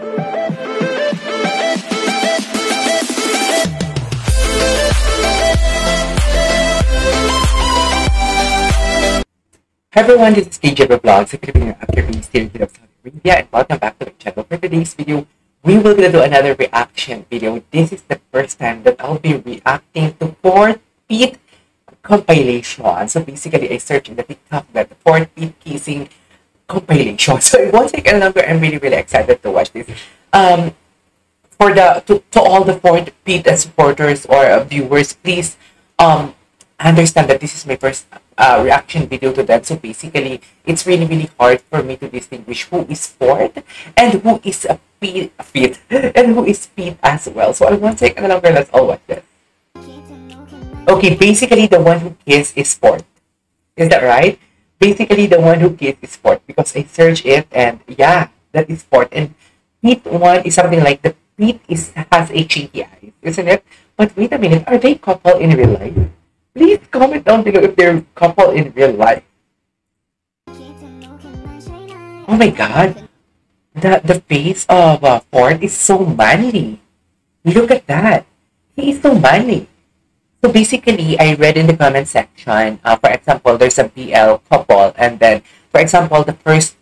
Hi everyone, this is KJ Vlogs, a Filipino actor being still of Saudi Arabia, and welcome back to my channel. For today's video, we will gonna do another reaction video. This is the first time that I'll be reacting to Fort Peat compilation. So basically, I searched in the TikTok that the Fort Peat kissing show. So it won't take a longer. I'm really, really excited to watch this. Um, for the to, to all the Fort Peat supporters or uh, viewers, please um understand that this is my first uh, reaction video to them. So basically, it's really, really hard for me to distinguish who is Fort and who is a Peat, a Peat and who is Peat as well. So I won't take any longer. Let's all watch this. Okay, basically the one who kiss is Fort. Is that right? Basically the one who kiss is Fort because I searched it and yeah, that is Fort. And Peat one is something like the Peat is has a isn't it? But wait a minute, are they couple in real life? Please comment down below if they're couple in real life. Oh my god. The the face of uh, Fort is so manly. Look at that. He is so manly. So basically, I read in the comment section, uh, for example, there's a BL couple, and then, for example, the first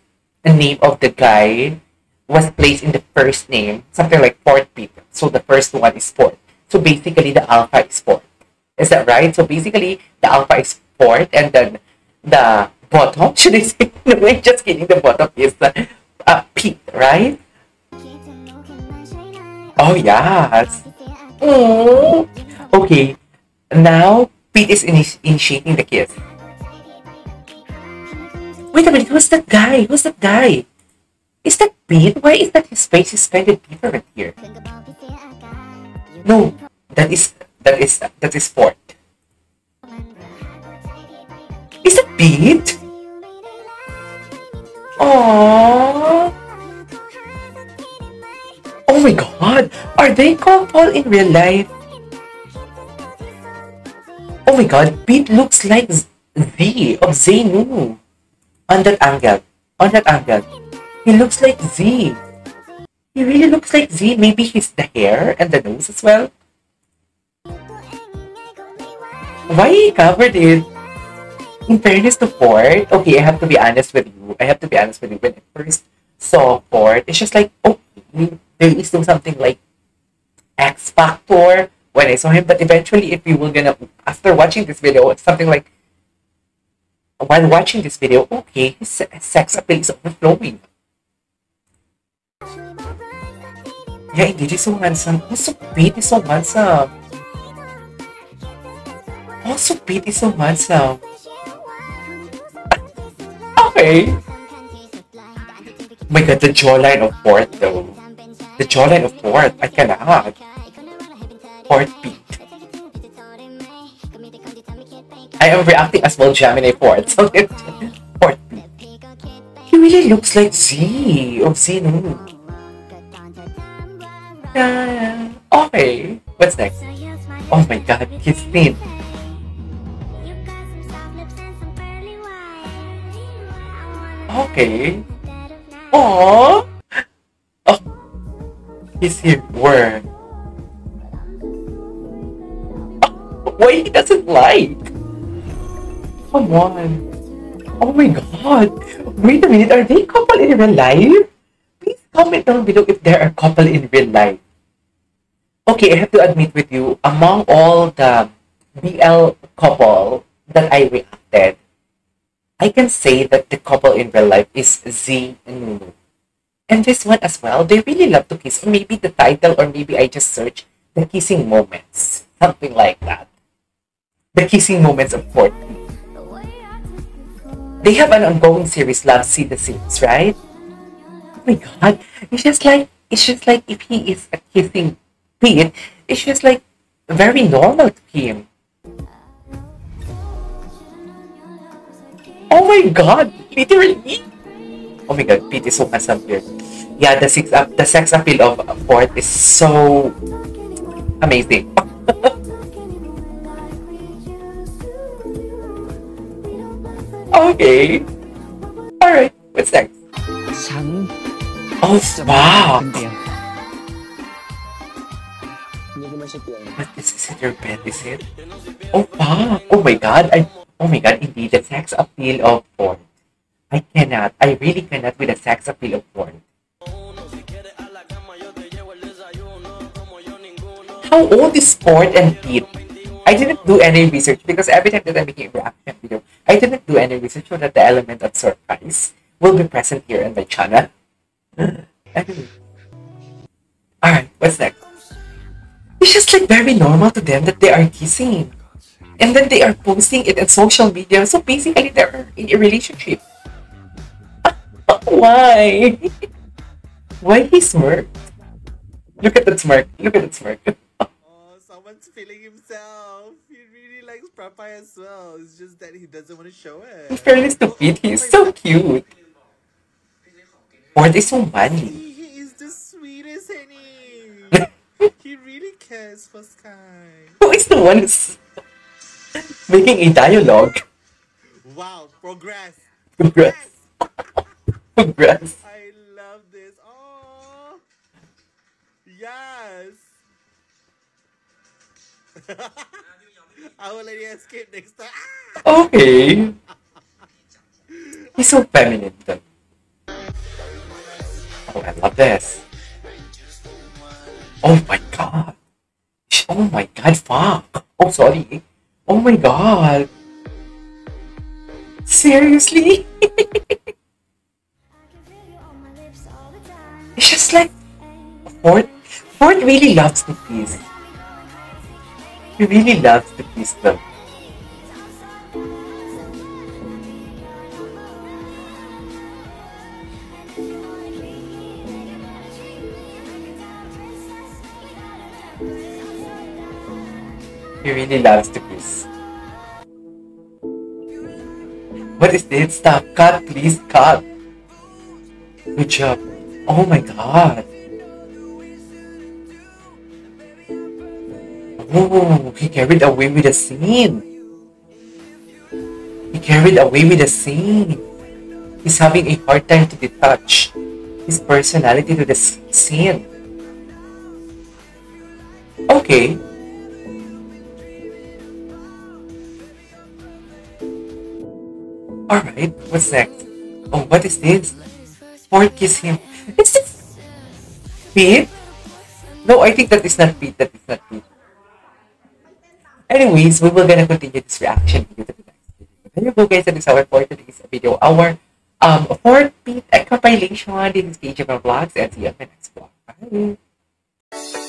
name of the guy was placed in the first name, something like Fort people. So the first one is Fort. So basically, the alpha is Fort. Is that right? So basically, the alpha is Fort, and then the bottom, should I say? no, I'm just kidding. The bottom is the uh, Peat, right? Oh, yes. Oh. Okay. Now, Peat is initi initiating the kiss. Wait a minute, who's that guy? Who's that guy? Is that Peat? Why is that his face is kind of different here? No, that is that is that is sport. Is it Peat? Oh. Oh my god! Are they couple in real life? Oh my god, Peat looks like Zee of ZeeNuNew. On that angle. On that angle. He looks like Zee. He really looks like Zee. Maybe he's the hair and the nose as well. Why he covered it? In fairness to Fort, okay, I have to be honest with you. I have to be honest with you. When I first saw Fort, it's just like, okay, there is still something like X Factor when I saw him. But eventually, if you were gonna, after watching this video, something like, while watching this video, okay, his sex appeal is overflowing. Yeah, indeed, he's so handsome. Also, Peat is so handsome. Also, Peat is so handsome. okay. Oh my god, the jawline of Fort though. The jawline of Fort, I cannot. Peat. I am reacting as well Gemini Fourth, so Fort Peat. He really looks like Z of Z no. Yeah. Okay, what's next? Oh my god, he's thin. Okay. Aww. Oh. He's here. Where? He doesn't like? Come on. Oh my god. Wait a minute. Are they couple in real life? Please comment down below if they are a couple in real life. Okay, I have to admit with you, among all the BL couple that I reacted, I can say that the couple in real life is Zee and NuNew. And this one as well, they really love to kiss. Or maybe the title, or maybe I just search the kissing moments. Something like that. The kissing moments of Fortnite. They have an ongoing series, Love See the Scenes, right? Oh my god. It's just like it's just like if he is a kissing Peat, it's just like very normal to him. Oh my god, literally. Oh my god, Peat is so handsome here. Yeah, the sex, the sex appeal of Fort is so amazing. Okay. Alright, what's next? Oh, wow. Hindi yan. Hindi ko man siya piyan. But this is your bed, is it? Oh, wow. Oh my god. I, oh my god, indeed. The sex appeal of porn. I cannot. I really cannot with the sex appeal of porn. How old is Sport and Peat? I didn't do any research because every time that I'm making a reaction video, I didn't do any research so that the element of surprise will be present here in my channel. anyway. Alright, what's next? It's just like very normal to them that they are kissing. And then they are posting it on social media. So basically, they're in a relationship. Why? Why he smirk? Look at that smirk. Look at that smirk. Someone's feeling himself. He really likes Popeye as well. It's just that he doesn't want to show it. fairness to Peat, he's so cute. Or they so manly. He, he is the sweetest, honey. he really cares for Sky. Who is the one who's making a dialogue? Wow, progress. Progress. Progress. I love this. Oh, yes. I will let you escape next time. Ah! Okay. He's so feminine though. Oh, I love this. Oh my god. Oh my god, fuck. Oh, sorry. Oh my god. Seriously? it's just like Fort. Fort really loves to kiss. He really loves to kiss them. He really loves to kiss. What is this? Stop. Cut, please. Cut. Good job. Oh my god. Oh, he carried away with the scene. He carried away with the scene. He's having a hard time to detach his personality to the scene. Okay. Alright, what's next? Oh, what is this? Fort kiss him. Is this Peat? No, I think that is not Peat. That is not Peat. Anyways, we will gonna continue this reaction video to the next video. There you go guys, that is our for today's video. Our um Fort Peat compilation. This is KJ Vlogs and see you on the next vlog. Bye!